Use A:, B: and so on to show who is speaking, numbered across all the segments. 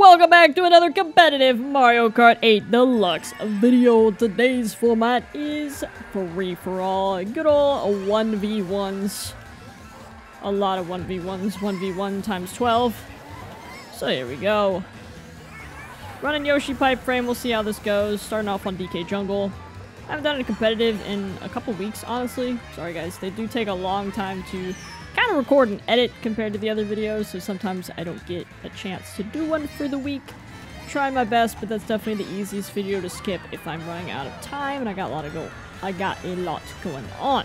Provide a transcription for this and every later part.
A: welcome back to another competitive Mario Kart 8 Deluxe video. Today's format is free-for-all. Good old 1v1s. A lot of 1v1s. 1v1 times 12. So here we go. Running Yoshi Pipe Frame, we'll see how this goes. Starting off on DK Jungle. I haven't done a competitive in a couple weeks, honestly. Sorry guys, they do take a long time to kind of record and edit compared to the other videos, so sometimes I don't get a chance to do one for the week. Try my best, but that's definitely the easiest video to skip if I'm running out of time, and I got a lot of go. I got a lot going on.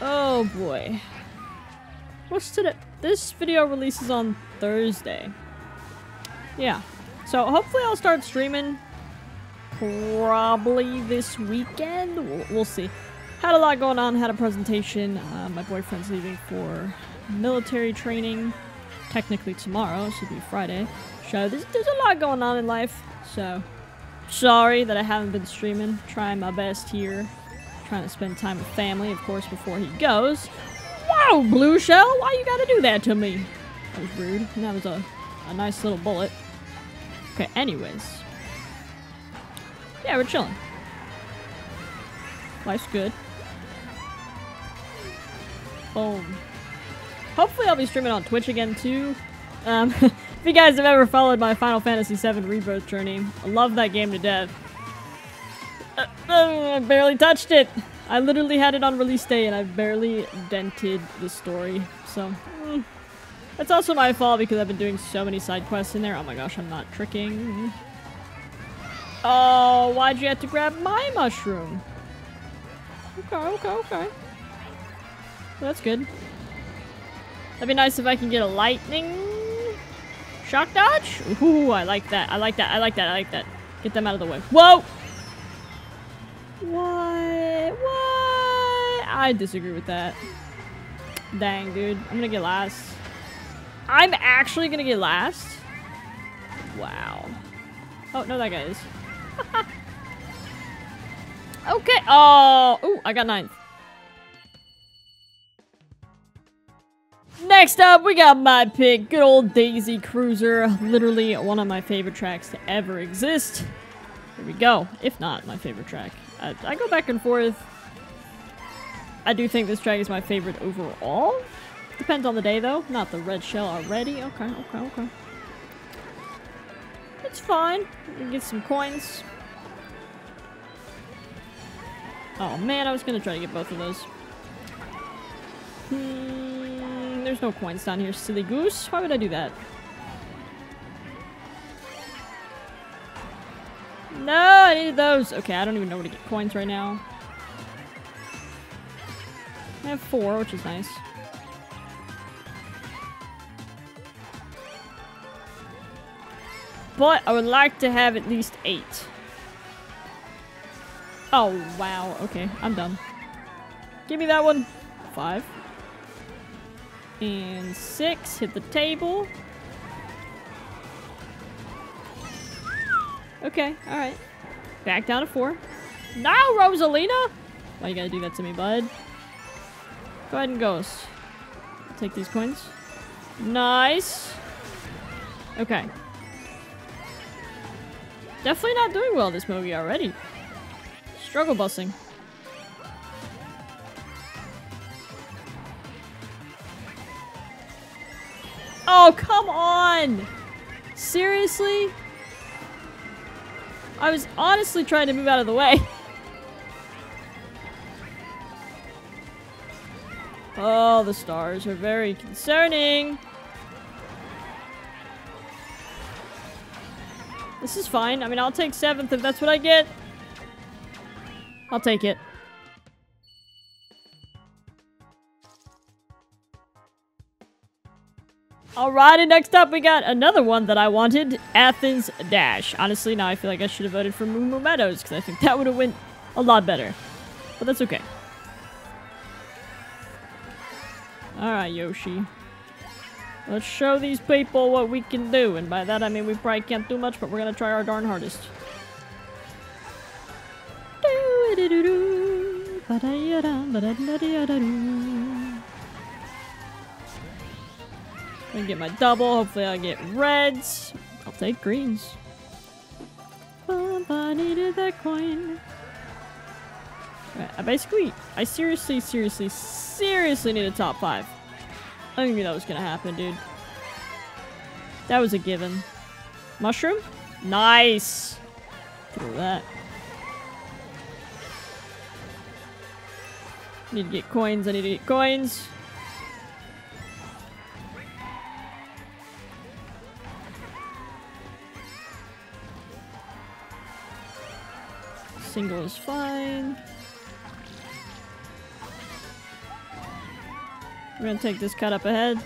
A: Oh boy. What's today? This video releases on Thursday. Yeah. So hopefully I'll start streaming probably this weekend. We'll, we'll see had a lot going on, had a presentation. Uh, my boyfriend's leaving for military training. Technically tomorrow, it should be Friday. So there's, there's a lot going on in life. So sorry that I haven't been streaming. Trying my best here. Trying to spend time with family, of course, before he goes. Wow, Blue Shell, why you gotta do that to me? That was rude. That was a, a nice little bullet. Okay, anyways. Yeah, we're chilling. Life's good. Boom. Hopefully I'll be streaming on Twitch again too. Um, if you guys have ever followed my Final Fantasy VII Rebirth journey, I love that game to death. Uh, uh, I barely touched it! I literally had it on release day and I barely dented the story, so... Mm. That's also my fault because I've been doing so many side quests in there. Oh my gosh, I'm not tricking. Oh, why'd you have to grab my mushroom? Okay, okay, okay. That's good. That'd be nice if I can get a lightning shock dodge. Ooh, I like that. I like that. I like that. I like that. Get them out of the way. Whoa! What? What? I disagree with that. Dang, dude. I'm gonna get last. I'm actually gonna get last? Wow. Oh, no, that guy is. okay. Oh, ooh, I got ninth. Next up, we got my pick, good old Daisy Cruiser. Literally one of my favorite tracks to ever exist. Here we go. If not, my favorite track. I, I go back and forth. I do think this track is my favorite overall. Depends on the day, though. Not the red shell already. Okay, okay, okay. It's fine. We get some coins. Oh man, I was gonna try to get both of those. Hmm there's no coins down here, silly goose. Why would I do that? No, I needed those. Okay, I don't even know where to get coins right now. I have four, which is nice. But I would like to have at least eight. Oh, wow. Okay, I'm done. Give me that one. Five. And six, hit the table. Okay, alright. Back down to four. Now, Rosalina! Why you gotta do that to me, bud? Go ahead and ghost. Take these coins. Nice. Okay. Definitely not doing well this movie already. Struggle busing. Oh, come on! Seriously? I was honestly trying to move out of the way. Oh, the stars are very concerning. This is fine. I mean, I'll take 7th if that's what I get. I'll take it. Alrighty, next up we got another one that I wanted, Athens Dash. Honestly, now I feel like I should have voted for Moo Moo Meadows, because I think that would have went a lot better. But that's okay. Alright, Yoshi. Let's show these people what we can do, and by that I mean we probably can't do much, but we're gonna try our darn hardest. I get my double. Hopefully I get reds. I'll take greens. I needed that coin. Right, I basically, I seriously, seriously, seriously need a top five. I knew that was gonna happen, dude. That was a given. Mushroom? Nice! Throw that. Need to get coins, I need to get coins. Single is fine. We're gonna take this cut up ahead.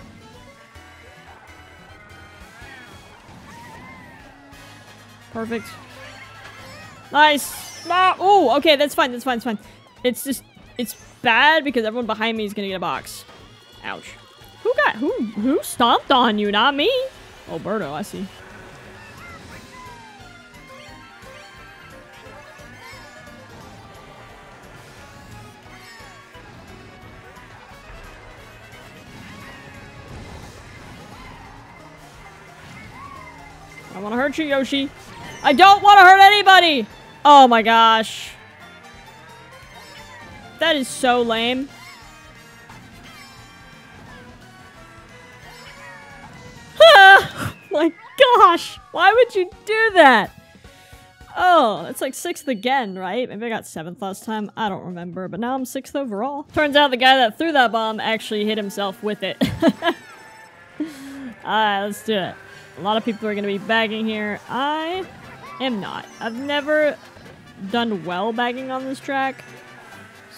A: Perfect. Nice! Ah, oh, okay, that's fine, that's fine, that's fine. It's just, it's bad because everyone behind me is gonna get a box. Ouch. Who got, who, who stomped on you? Not me. Alberto, I see. Don't want to hurt you, Yoshi. I don't want to hurt anybody! Oh my gosh. That is so lame. Ah! my gosh! Why would you do that? Oh, it's like sixth again, right? Maybe I got seventh last time. I don't remember, but now I'm sixth overall. Turns out the guy that threw that bomb actually hit himself with it. Alright, let's do it. A lot of people are going to be bagging here. I am not. I've never done well bagging on this track.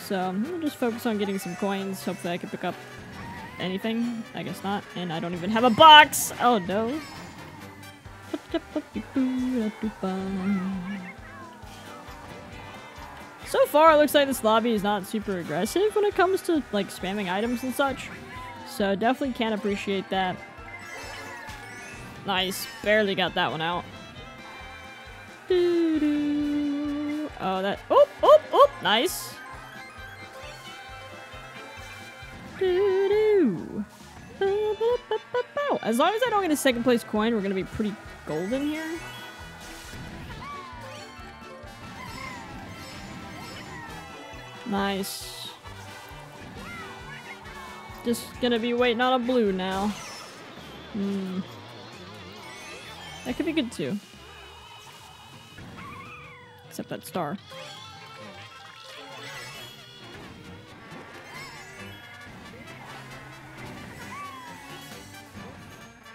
A: So I'm going to just focus on getting some coins. Hopefully I can pick up anything. I guess not. And I don't even have a box. Oh no. So far, it looks like this lobby is not super aggressive when it comes to like spamming items and such. So definitely can't appreciate that. Nice. Barely got that one out. Doo -doo. Oh, that. Oh, oh, oh. Nice. Doo as long as I don't get a second place coin, we're going to be pretty golden here. Nice. Just gonna be waiting on a blue now. Hmm. That could be good too. Except that star.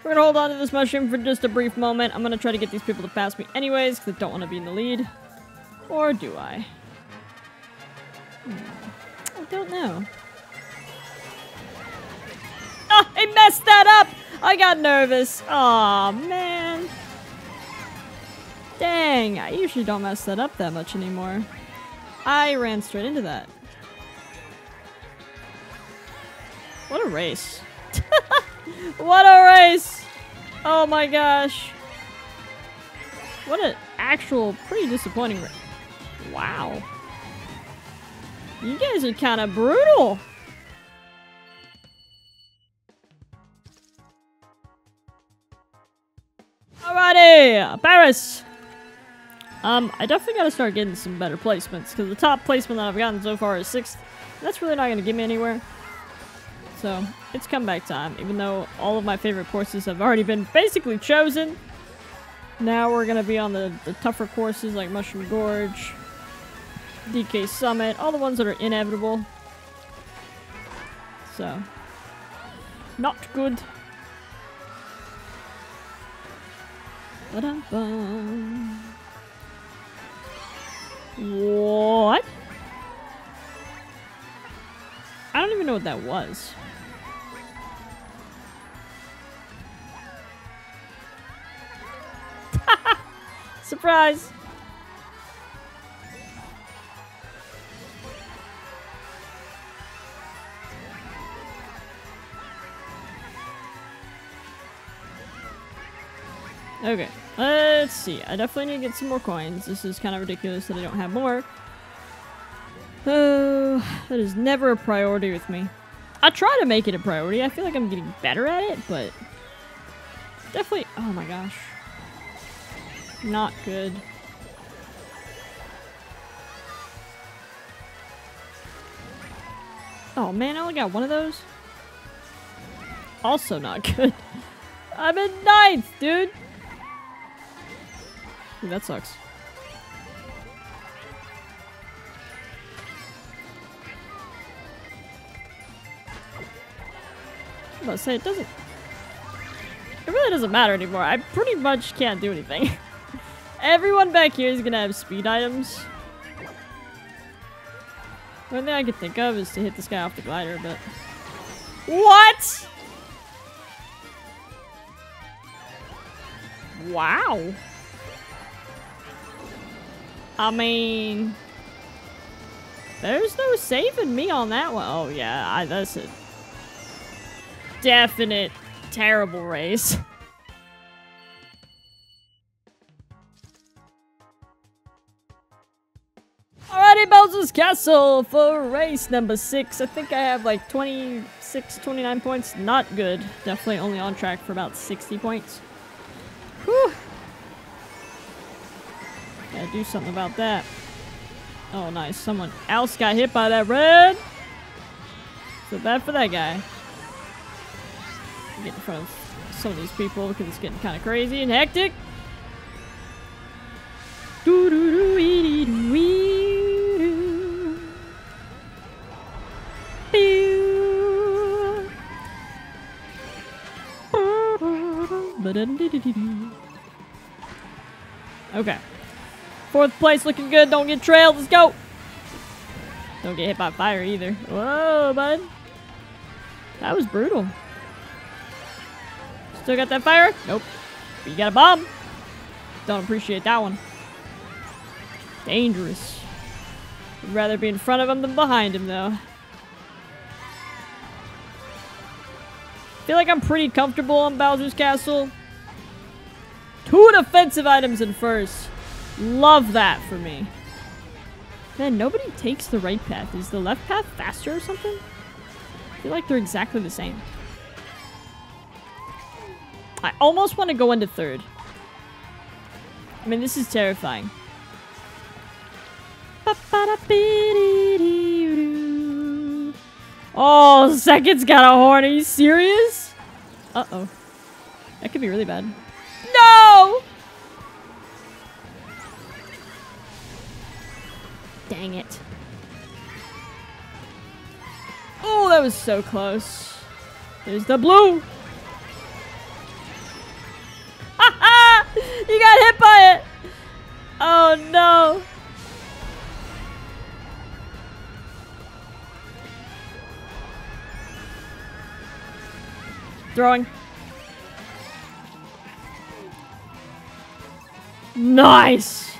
A: We're gonna hold on to this mushroom for just a brief moment. I'm gonna try to get these people to pass me anyways, because I don't want to be in the lead. Or do I? Hmm. I don't know. Ah, I messed that up! I got nervous. Aw, man. Dang, I usually don't mess that up that much anymore. I ran straight into that. What a race. what a race! Oh my gosh. What an actual pretty disappointing race. Wow. You guys are kind of brutal. Alrighty, Paris. Um, I definitely gotta start getting some better placements, because the top placement that I've gotten so far is 6th. That's really not gonna get me anywhere. So, it's comeback time, even though all of my favorite courses have already been basically chosen. Now we're gonna be on the, the tougher courses like Mushroom Gorge, DK Summit, all the ones that are inevitable. So, not good. Ba-dum-bum. What? I don't even know what that was. Surprise! Okay, let's see. I definitely need to get some more coins. This is kind of ridiculous that I don't have more. Oh, that is never a priority with me. I try to make it a priority. I feel like I'm getting better at it, but Definitely. Oh my gosh. Not good. Oh man, I only got one of those. Also not good. I'm in ninth, dude. Ooh, that sucks. I'm about to say, it doesn't... It really doesn't matter anymore. I pretty much can't do anything. Everyone back here is gonna have speed items. The only thing I can think of is to hit this guy off the glider, but... What?! Wow. I mean... There's no saving me on that one. Oh yeah, I, that's a definite terrible race. Alrighty, Bowser's Castle for race number six. I think I have like 26, 29 points. Not good. Definitely only on track for about 60 points. Whew. Gotta do something about that. Oh, nice. Someone else got hit by that red. So bad for that guy. Get in front of some of these people because it's getting kind of crazy and hectic. Doo -doo -doo -ee -dee -doo -ee -doo. Pew. Ba-dum-dee-dee-dee-doo. Okay. Fourth place looking good. Don't get trailed. Let's go. Don't get hit by fire either. Whoa, bud. That was brutal. Still got that fire? Nope. But you got a bomb. Don't appreciate that one. Dangerous. I'd rather be in front of him than behind him, though. feel like I'm pretty comfortable on Bowser's Castle. Two defensive items in first. Love that for me. Man, nobody takes the right path. Is the left path faster or something? I feel like they're exactly the same. I almost want to go into third. I mean, this is terrifying. Oh, second's got a horn. Are you serious? Uh-oh. That could be really bad. Dang it. Oh, that was so close. There's the blue. Ha ha. You got hit by it. Oh no. Throwing. Nice.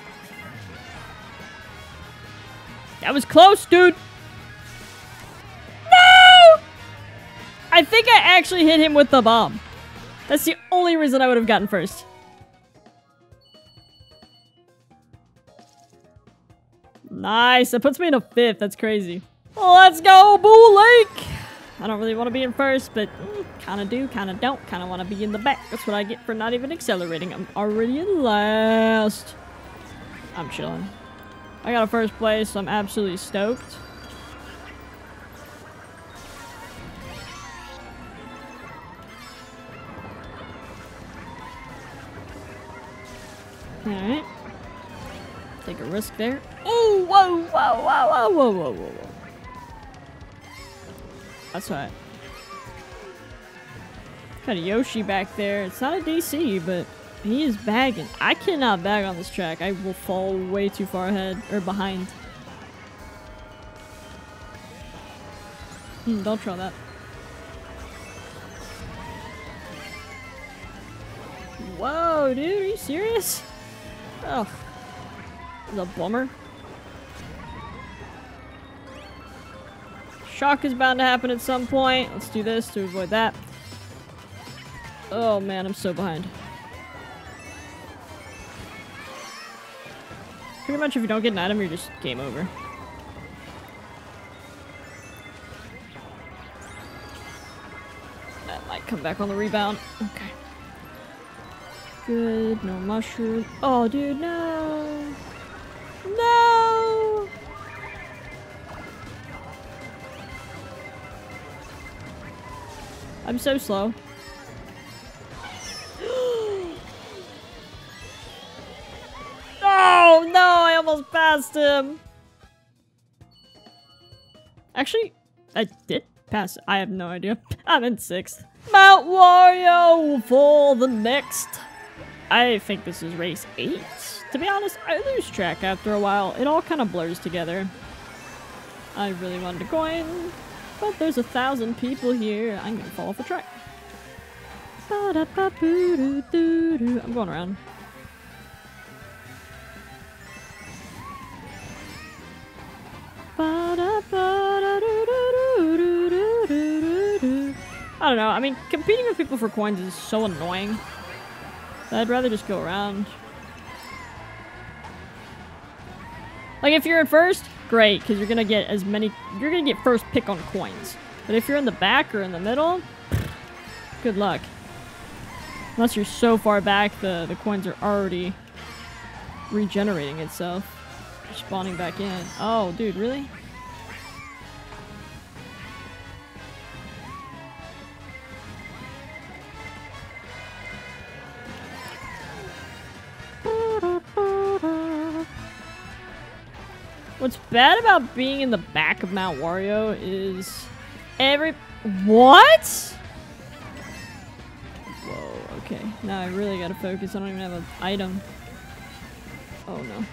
A: That was close, dude. No! I think I actually hit him with the bomb. That's the only reason I would have gotten first. Nice. That puts me in a fifth. That's crazy. Let's go, Boo Lake! I don't really want to be in first, but mm, kind of do, kind of don't. Kind of want to be in the back. That's what I get for not even accelerating. I'm already in last. I'm chilling. I got a first place. So I'm absolutely stoked. Alright. Take a risk there. Oh, whoa, whoa, whoa, whoa, whoa, whoa, whoa. That's right. Got a Yoshi back there. It's not a DC, but he is bagging. I cannot bag on this track. I will fall way too far ahead or behind. Hmm, don't try that. Whoa, dude, are you serious? Oh, the bummer. Shock is bound to happen at some point. Let's do this to avoid that. Oh man, I'm so behind. Pretty much if you don't get an item, you're just game over. That might come back on the rebound. Okay. Good, no mushroom. Oh, dude, no! No! I'm so slow. Actually, I did pass. I have no idea. I'm in sixth. Mount Wario for the next. I think this is race eight. To be honest, I lose track after a while. It all kind of blurs together. I really wanted a coin, but there's a thousand people here. I'm gonna fall off the track. I'm going around. I don't know. I mean, competing with people for coins is so annoying. I'd rather just go around. Like, if you're in first, great, because you're gonna get as many- you're gonna get first pick on coins. But if you're in the back or in the middle, good luck. Unless you're so far back, the, the coins are already regenerating itself. Spawning back in. Oh, dude, really? What's bad about being in the back of Mount Wario is every- What? Whoa, okay. Now I really gotta focus. I don't even have an item. Oh no.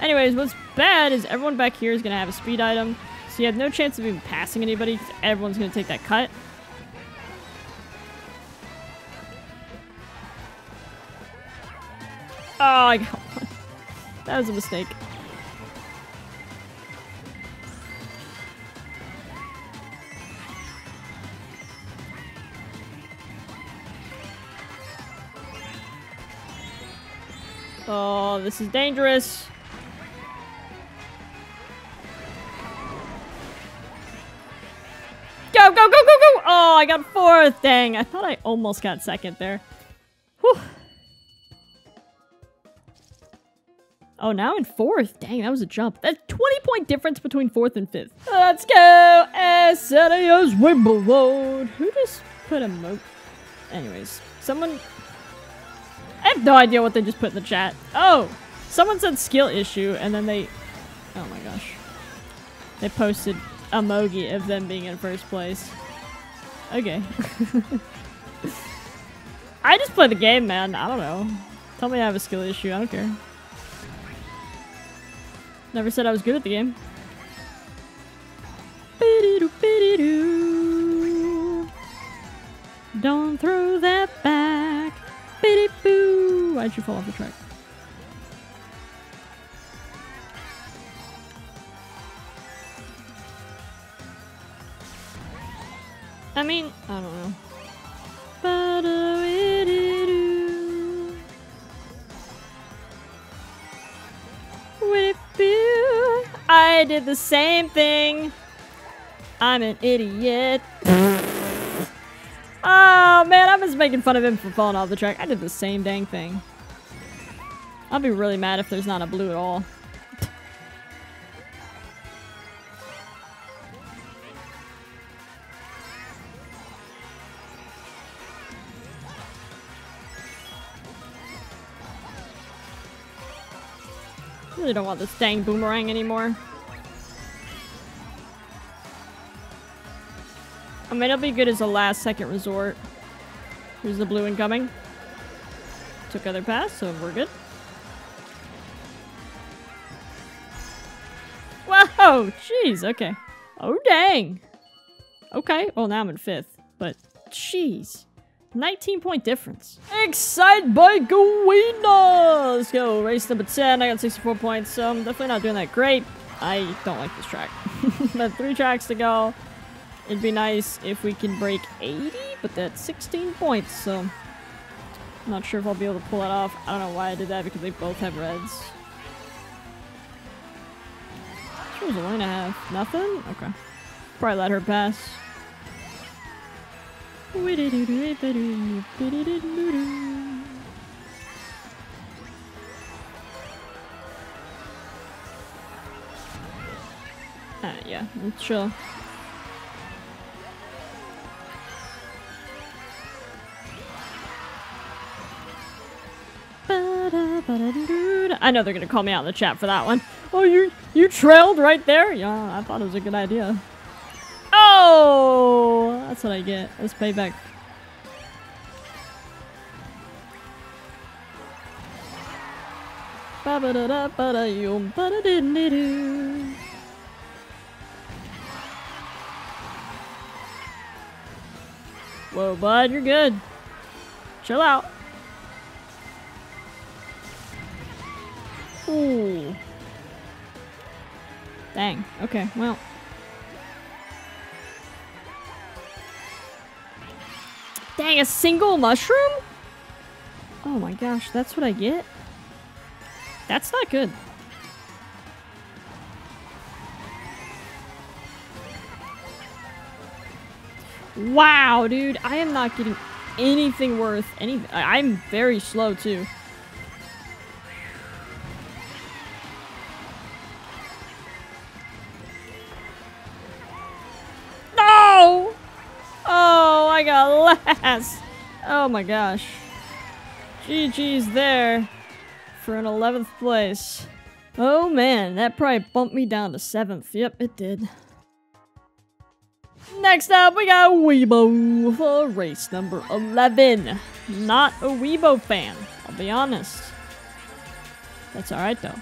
A: Anyways, what's bad is everyone back here is gonna have a speed item, so you have no chance of even passing anybody because everyone's gonna take that cut. Oh, I got one. That was a mistake. Oh, this is dangerous. I got fourth. Dang, I thought I almost got second there. Whew. Oh, now in fourth. Dang, that was a jump. That's 20 point difference between fourth and fifth. Let's go! SNES Wimbledon. Who just put a moat? Anyways, someone... I have no idea what they just put in the chat. Oh! Someone said skill issue, and then they... Oh my gosh. They posted a emoji of them being in first place. Okay. I just play the game, man. I don't know. Tell me I have a skill issue. I don't care. Never said I was good at the game. Don't throw that back. Why'd you fall off the track? I mean, I don't know. I did the same thing. I'm an idiot. oh man, I was making fun of him for falling off the track. I did the same dang thing. I'll be really mad if there's not a blue at all. Really don't want this dang boomerang anymore. I mean, it'll be good as a last second resort. Here's the blue incoming. Took other pass, so we're good. Whoa! Jeez, okay. Oh, dang. Okay, well, now I'm in fifth. But, jeez. 19 point difference. Excited by Gowina! Let's go. Race number 10. I got 64 points, so I'm definitely not doing that great. I don't like this track. but three tracks to go. It'd be nice if we can break 80, but that's 16 points, so... I'm not sure if I'll be able to pull it off. I don't know why I did that, because they both have reds. She was a one and a half. Nothing? Okay. Probably let her pass. Ah, yeah, chill. I know they're gonna call me out in the chat for that one. Oh, you you trailed right there? Yeah, I thought it was a good idea. Oh, that's what I get. Let's pay back. Ba ba da da ba da yum ba da. Whoa, bud, you're good. Chill out. Ooh. Dang. Okay, well. Dang, a single mushroom? Oh my gosh, that's what I get? That's not good. Wow, dude, I am not getting anything worth anything. I'm very slow too. I last. Oh my gosh. GG's there for an 11th place. Oh man, that probably bumped me down to 7th. Yep, it did. Next up, we got Weibo for race number 11. Not a Weibo fan, I'll be honest. That's alright though.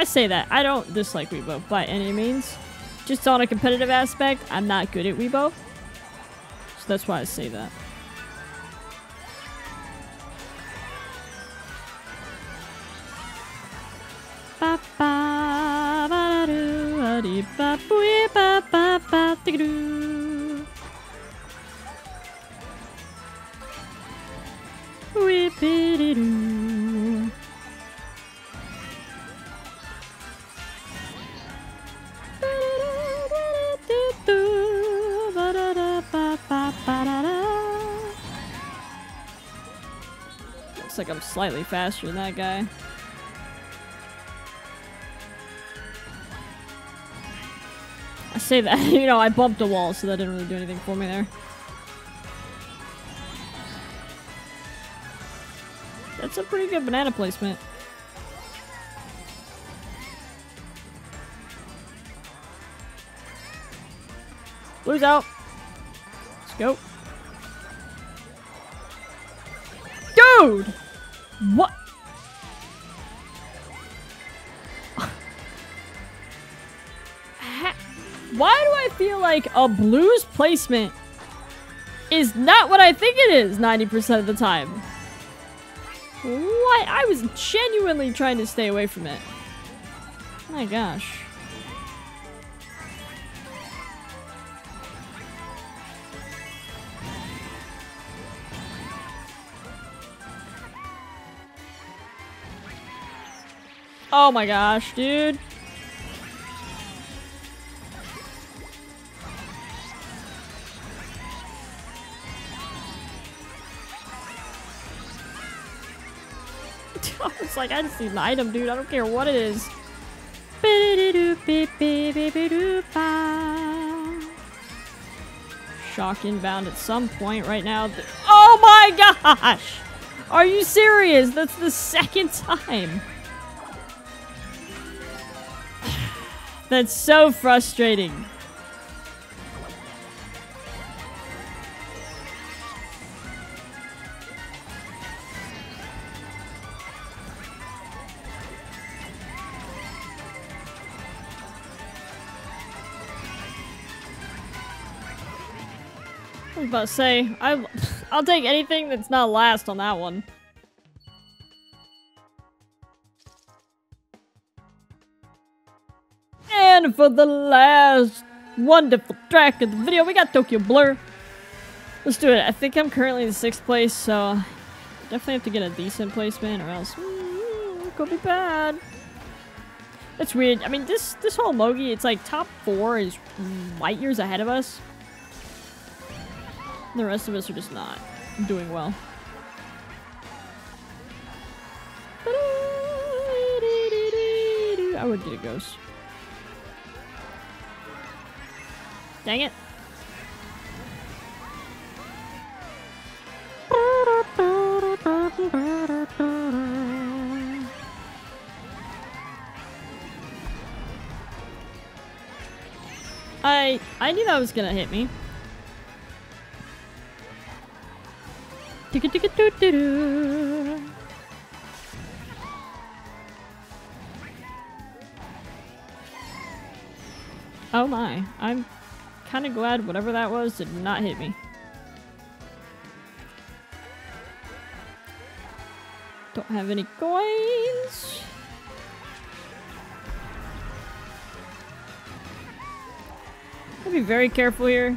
A: I say that. I don't dislike Weibo by any means. Just on a competitive aspect, I'm not good at Weibo. So that's why I say that. Ba ba like I'm slightly faster than that guy. I say that, you know, I bumped a wall, so that didn't really do anything for me there. That's a pretty good banana placement. Blue's out. Let's go. Dude! What? Why do I feel like a blues placement is not what I think it is 90% of the time? What? I was genuinely trying to stay away from it. My gosh. Oh my gosh, dude. it's like I just need an item, dude. I don't care what it is. Shock inbound at some point right now. Oh my gosh! Are you serious? That's the second time. That's so frustrating. I was about to say, I, I'll take anything that's not last on that one. And for the last wonderful track of the video, we got Tokyo Blur. Let's do it. I think I'm currently in sixth place, so definitely have to get a decent placement or else mm, could be bad. That's weird. I mean, this this whole Mogi, it's like top four is light years ahead of us. The rest of us are just not doing well. I would get a ghost. Dang it. I I knew that was gonna hit me. Oh my, I'm kind of glad whatever that was did not hit me. Don't have any coins. I'll be very careful here.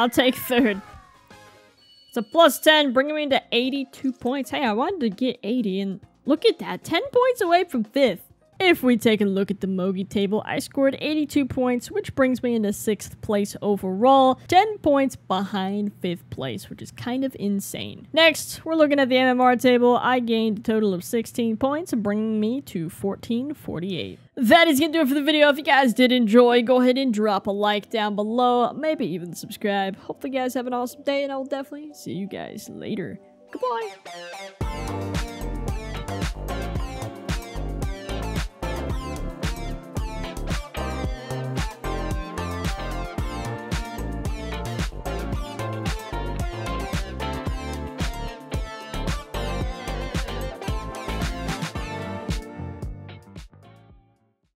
A: I'll take third. It's a plus 10, bringing me to 82 points. Hey, I wanted to get 80, and look at that. 10 points away from 5th. If we take a look at the Mogi table, I scored 82 points, which brings me into 6th place overall, 10 points behind 5th place, which is kind of insane. Next, we're looking at the MMR table. I gained a total of 16 points, bringing me to 1448. That is to do it for the video. If you guys did enjoy, go ahead and drop a like down below, maybe even subscribe. Hopefully you guys have an awesome day, and I will definitely see you guys later. Goodbye.